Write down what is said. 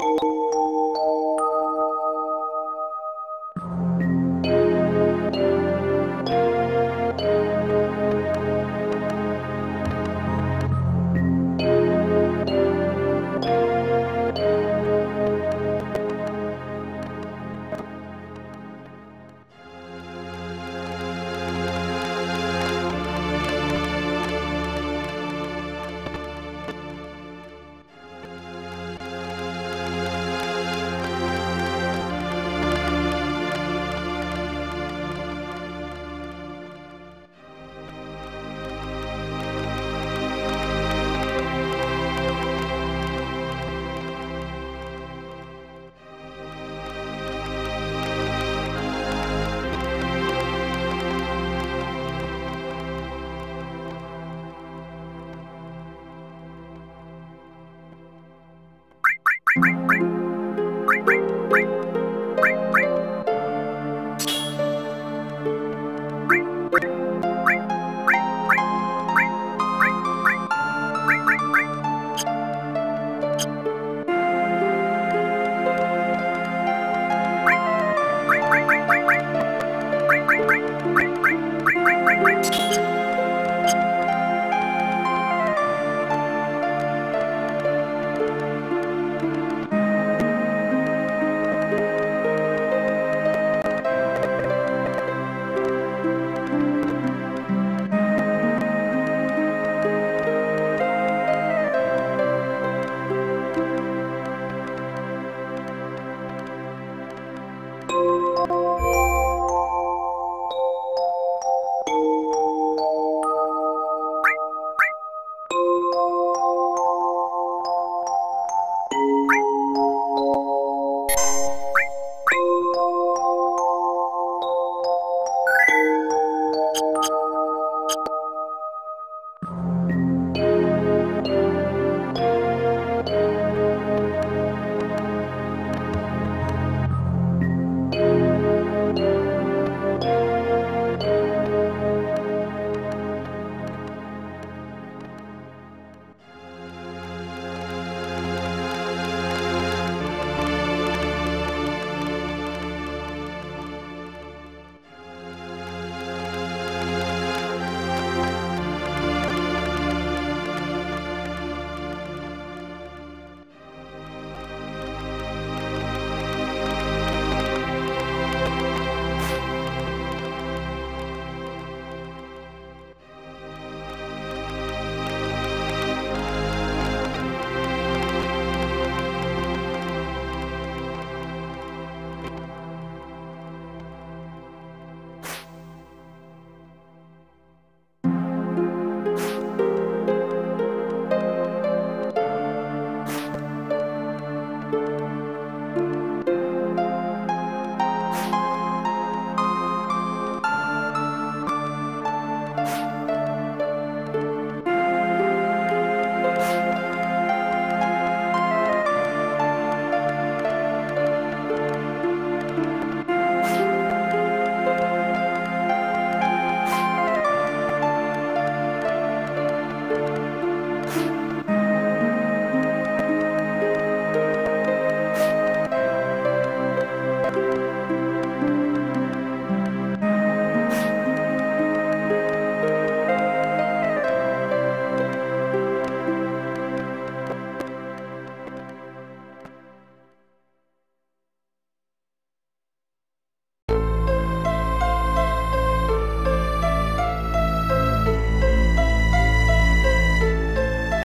you Bye.